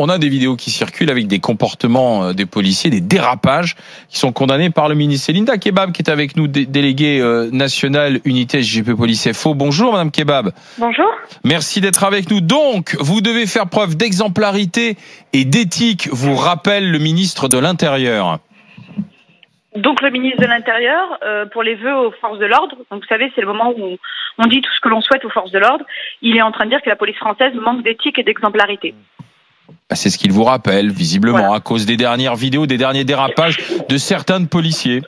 On a des vidéos qui circulent avec des comportements euh, des policiers, des dérapages qui sont condamnés par le ministre. Linda Kebab qui est avec nous, déléguée euh, nationale unité SGP Police FO. Bonjour Madame Kebab. Bonjour. Merci d'être avec nous. Donc, vous devez faire preuve d'exemplarité et d'éthique, vous rappelle le ministre de l'Intérieur. Donc le ministre de l'Intérieur, euh, pour les vœux aux forces de l'ordre, donc vous savez, c'est le moment où on dit tout ce que l'on souhaite aux forces de l'ordre, il est en train de dire que la police française manque d'éthique et d'exemplarité. Bah, c'est ce qu'il vous rappelle, visiblement, à cause des dernières vidéos, des derniers dérapages de certains policiers.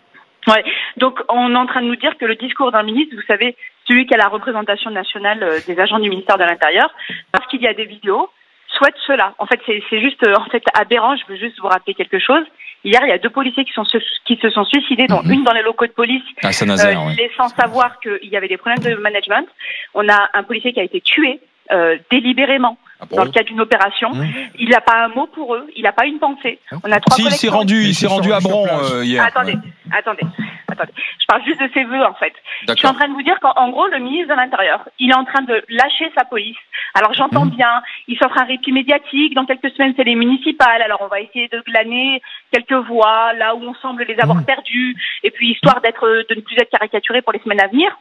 Ouais. Donc on est en train de nous dire que le discours d'un ministre, vous savez, celui qui a la représentation nationale euh, des agents du ministère de l'Intérieur, parce qu'il y a des vidéos, souhaite cela. En fait, c'est juste euh, en fait aberrant. Je veux juste vous rappeler quelque chose. Hier, il y a deux policiers qui, sont, qui se sont suicidés, dont mhm. une dans les locaux de police, ah, euh, laissant savoir qu'il y avait des problèmes de management. On a un policier qui a été tué euh, délibérément. Ah dans le cadre d'une opération, mmh. il n'a pas un mot pour eux, il n'a pas une pensée. On a trois. Si, il s'est rendu, il s'est rendu à Bron euh, hier. Attendez, attendez, attendez. Je parle juste de ses voeux en fait. Je suis en train de vous dire qu'en gros, le ministre de l'Intérieur, il est en train de lâcher sa police. Alors j'entends mmh. bien, il s'offre un répit médiatique. Dans quelques semaines, c'est les municipales. Alors on va essayer de glaner quelques voix là où on semble les avoir mmh. perdues, et puis histoire d'être, de ne plus être caricaturé pour les semaines à venir.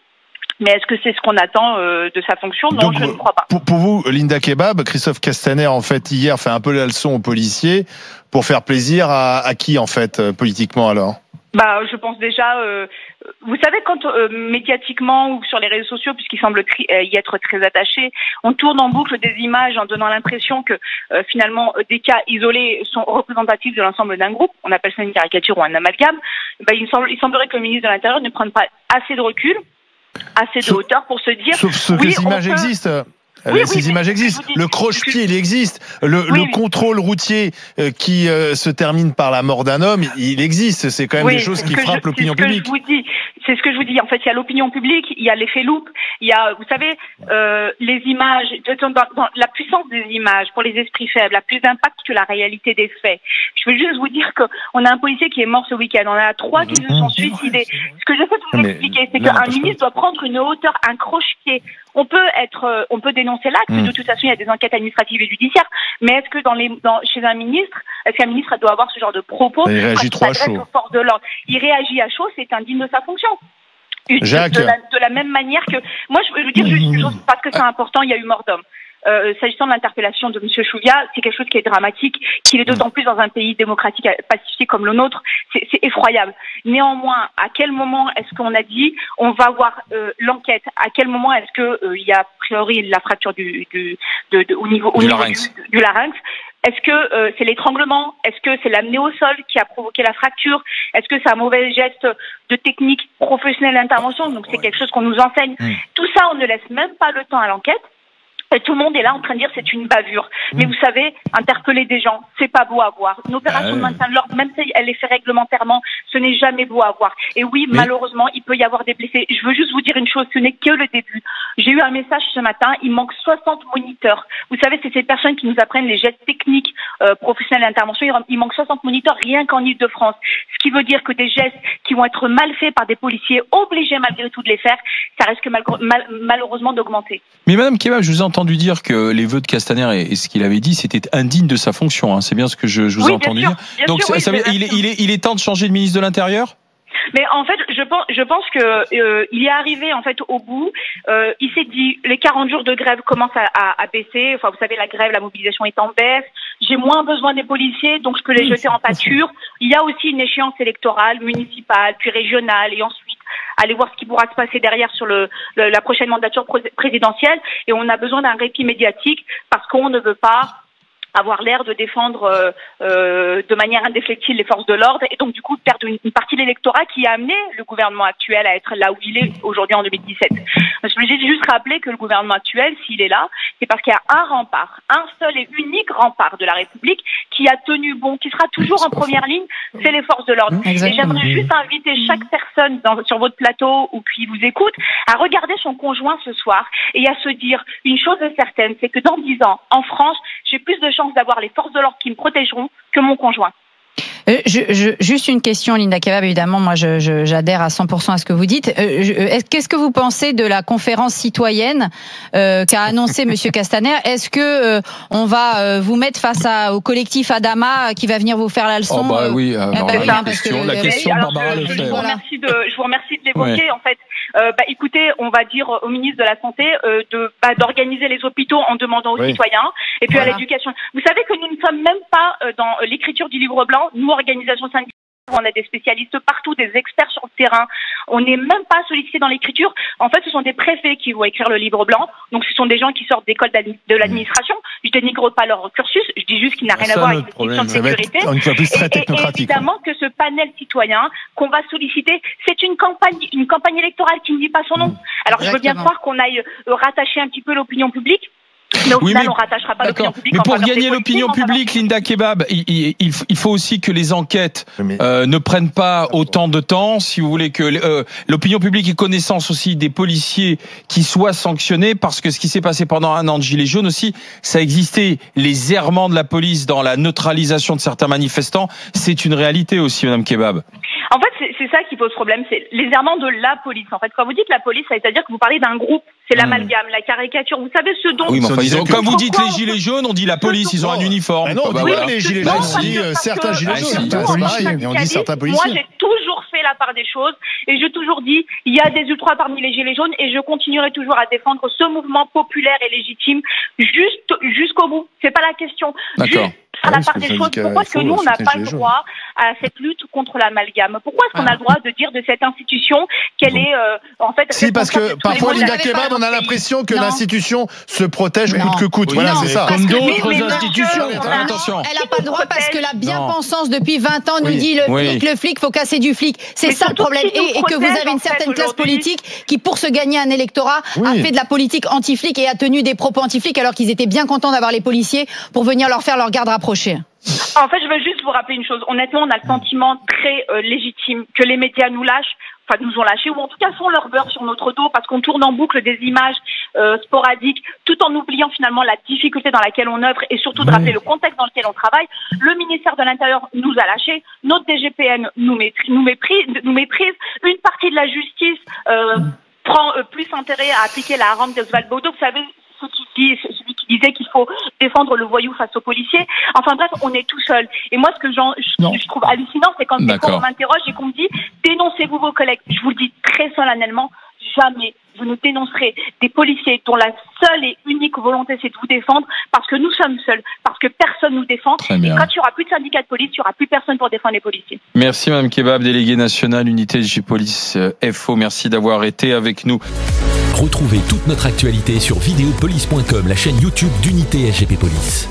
Mais est-ce que c'est ce qu'on attend euh, de sa fonction? Non, je ne crois pas. Pour, vous, Linda Kebab, Christophe Castaner, en fait, hier, fait un peu la leçon aux policiers pour faire plaisir à, à qui, en fait, euh, politiquement, alors? Bah, je pense déjà, euh, vous savez, quand médiatiquement ou sur les réseaux sociaux, puisqu'il semble y être très attaché, on tourne en boucle des images en donnant l'impression que finalement des cas isolés sont représentatifs de l'ensemble d'un groupe. On appelle ça une caricature ou un amalgame. Bah, il, semble, il semblerait que le ministre de l'Intérieur ne prenne pas assez de recul assez de hauteur pour se dire. Sauf que les images existent. ces images existent. Le croche-pied, il existe. Le, contrôle routier euh, qui euh, se termine par la mort d'un homme, il existe. C'est quand même des choses qui frappent l'opinion publique. Je vous dis. C'est ce que je vous dis. En fait, il y a l'opinion publique, il y a l'effet loupe, il y a, vous savez, euh, les images, dans, la puissance des images pour les esprits faibles a plus d'impact que la réalité des faits. Je veux juste vous dire qu'on a un policier qui est mort ce week-end, on a trois qui se sont suicidés. Ce que j'essaie de vous expliquer, c'est qu'un ministre doit prendre une hauteur, un croche-pied. On peut être, euh, on peut dénoncer l'acte. De toute façon, il y a des enquêtes administratives et judiciaires. Mais est-ce que dans les, dans, chez un ministre, est-ce qu'un ministre doit avoir ce genre de propos Il réagit trop à chaud. de l'ordre. Il réagit à chaud, c'est indigne de sa fonction. Jacques. De, la, même manière que moi, je veux dire juste une chose parce que c'est important. Il y a eu mort d'homme. Euh, s'agissant de l'interpellation de M. Chouia, c'est quelque chose qui est dramatique, qu'il est d'autant plus dans un pays démocratique pacifié comme le nôtre, c'est effroyable. Néanmoins, à quel moment est-ce qu'on a dit on va voir euh, l'enquête? À quel moment est-ce qu'il euh, y a a priori la fracture du, du de, au niveau, au du, larynx. du, larynx? Est-ce que c'est l'étranglement? Est-ce que c'est l'amener au sol qui a provoqué la fracture? Est-ce que c'est un mauvais geste de technique professionnelle d'intervention? Donc c'est quelque chose qu'on nous enseigne. Hmm. Tout ça, on ne laisse même pas le temps à l'enquête. Et tout le monde est là en train de dire c'est une bavure. Mais mm. vous savez, interpeller des gens, c'est pas beau à voir. Une opération de maintien de l'ordre, même si elle est faite réglementairement, ce n'est jamais beau à voir. Et oui, malheureusement, il peut y avoir des blessés. Je veux juste vous dire une chose, ce n'est que le début. J'ai eu un message ce matin, il manque 60 moniteurs. Vous savez, c'est ces personnes qui nous apprennent les gestes techniques euh, professionnels d'intervention. Il, manque 60 moniteurs rien qu'en Ile-de-France. Ce qui veut dire que des gestes qui vont être mal faits par des policiers, obligés malgré tout de les faire, ça risque malheureusement d'augmenter. Mais Madame Kebab, je vous entends entendu dire que les vœux de Castaner et, ce qu'il avait dit, c'était indigne de sa fonction. Hein. C'est bien ce que je, vous ai entendu dire. Donc, ça, il, est, il, est, il est temps de changer de ministre de l'Intérieur? Mais en fait, je pense, je pense que euh, il est arrivé en fait au bout. Euh, il s'est dit les 40 jours de grève commencent à, à, à, baisser. Enfin, vous savez, la grève, la mobilisation est en baisse. J'ai moins besoin des policiers, donc je peux les jeter en pâture. Il y a aussi une échéance électorale, municipale, puis régionale, et ensuite aller voir ce qui pourra se passer derrière sur le, la prochaine mandature présidentielle. Et on a besoin d'un répit médiatique parce qu'on ne veut pas avoir l'air de défendre euh, euh, de manière indéflectible les forces de l'ordre et donc du coup perdre une, partie de l'électorat qui a amené le gouvernement actuel à être là où il est aujourd'hui en 2017. Je voulais juste rappeler que le gouvernement actuel, s'il est là, c'est parce qu'il y a un rempart, un seul et unique rempart de la République qui a tenu bon, qui sera toujours en première ligne, c'est les forces de l'ordre. Et j'aimerais juste inviter chaque personne dans, sur votre plateau ou qui vous écoute à regarder son conjoint ce soir et à se dire une chose est certaine, c'est que dans dix ans, en France, j'ai plus de chances d'avoir les forces de l'ordre qui me protégeront que mon conjoint. Euh, je, juste une question, Linda Kebab. Évidemment, moi, j'adhère à 100% à ce que vous dites. Euh, qu'est-ce que vous pensez de la conférence citoyenne euh, qu'a annoncé Monsieur Castaner? Est-ce que on va vous mettre face à, au collectif Adama qui va venir vous faire la leçon oh bah oui, bah la, question, la question, Barbara je, je, vous remercie de, je vous remercie de l'évoquer. En fait, bah, écoutez, on va dire au ministre de la Santé de bah, d'organiser les hôpitaux en demandant aux citoyens, et puis à l'éducation. Vous savez que nous ne sommes même pas dans l'écriture du livre blanc. Nous organisation syndicale, on a des spécialistes partout, des experts sur le terrain. On n'est même pas sollicité dans l'écriture. En fait, ce sont des préfets qui vont écrire le livre blanc. Donc, ce sont des gens qui sortent d'école de l'administration. Je dénigre pas leur cursus. Je dis juste qu'il n'a rien à voir avec une question de sécurité. et, évidemment que ce panel citoyen qu'on va solliciter, c'est une campagne, une campagne électorale qui ne dit pas son nom. Alors, je veux bien croire qu'on aille rattacher un petit peu l'opinion publique. Mais au final, on rattachera pas l'opinion publique. Mais pour gagner l'opinion publique, Linda Kebab, il, il, faut aussi que les enquêtes euh, ne prennent pas autant de temps. Si vous voulez que euh, l'opinion publique ait connaissance aussi des policiers qui soient sanctionnés, parce que ce qui s'est passé pendant un an de Gilets jaunes aussi, ça existait. Les errements de la police dans la neutralisation de certains manifestants, c'est une réalité aussi, Madame Kebab. En fait, c'est ça qui pose problème, c'est les errements de la police. En fait, quand vous dites la police, ça veut dire que vous parlez d'un groupe. C'est hmm. l'amalgame, la caricature. Vous savez ce dont. Oui, mais enfin, comme vous dites les gilets jaunes, on dit la police, ils ont un uniforme. non, bah, les gilets jaunes, on dit euh, certains gilets jaunes. on dit certains policiers. Moi, j'ai toujours fait la part des choses et j'ai toujours dit il y a des ultras parmi les gilets jaunes et je continuerai toujours à défendre ce mouvement populaire et légitime juste jusqu'au bout. C'est pas la question. D'accord à la part des choses. Pourquoi est-ce que nous, on n'a pas le droit à cette lutte contre l'amalgame Pourquoi est-ce qu'on a le droit de dire de cette institution qu'elle est euh, en fait Si, parce que parfois, Linda Kebab, on a l'impression que l'institution se protège coûte que coûte. voilà, c'est ça. Comme d'autres institutions. Attention. Elle n'a pas le droit parce que la bien-pensance depuis 20 ans nous dit le flic, le flic, faut casser du flic. C'est ça le problème. Et, que vous avez une certaine classe politique qui, pour se gagner un électorat, a fait de la politique anti-flic et a tenu des propos anti-flic alors qu'ils étaient bien contents d'avoir les policiers pour venir leur faire leur garde rapprochée. En fait, je veux juste vous rappeler une chose. Honnêtement, on a le sentiment très euh, légitime que les médias nous lâchent, enfin nous ont lâchés, ou en tout cas font leur beurre sur notre dos parce qu'on tourne en boucle des images euh, sporadiques, tout en oubliant finalement la difficulté dans laquelle on œuvre et surtout de rappeler le contexte dans lequel on travaille. Le ministère de l'Intérieur nous a lâchés, notre DGPN nous, méprise, nous, méprise, nous méprise, une partie de la justice euh, prend plus intérêt à appliquer la rampe d'Oswald Baudot. Vous savez, celui qui disait qu'il faut défendre le voyou face aux policiers. Enfin bref, on est tout seul. Et moi, ce que je, trouve hallucinant, c'est quand, quand on m'interroge et qu'on me dit dénoncez-vous vos collègues. Je vous le dis très solennellement, jamais vous ne dénoncerez des policiers dont la seule et unique volonté c'est de vous défendre parce que nous sommes seuls, parce que personne nous défend. Et quand il n'y aura plus de syndicat de police, il n'y aura plus personne pour défendre les policiers. Merci Mme Kebab, déléguée nationale unité J Police euh, FO. Merci d'avoir été avec nous. Retrouvez toute notre actualité sur vidéopolice.com, la chaîne YouTube d'unité SGP Police.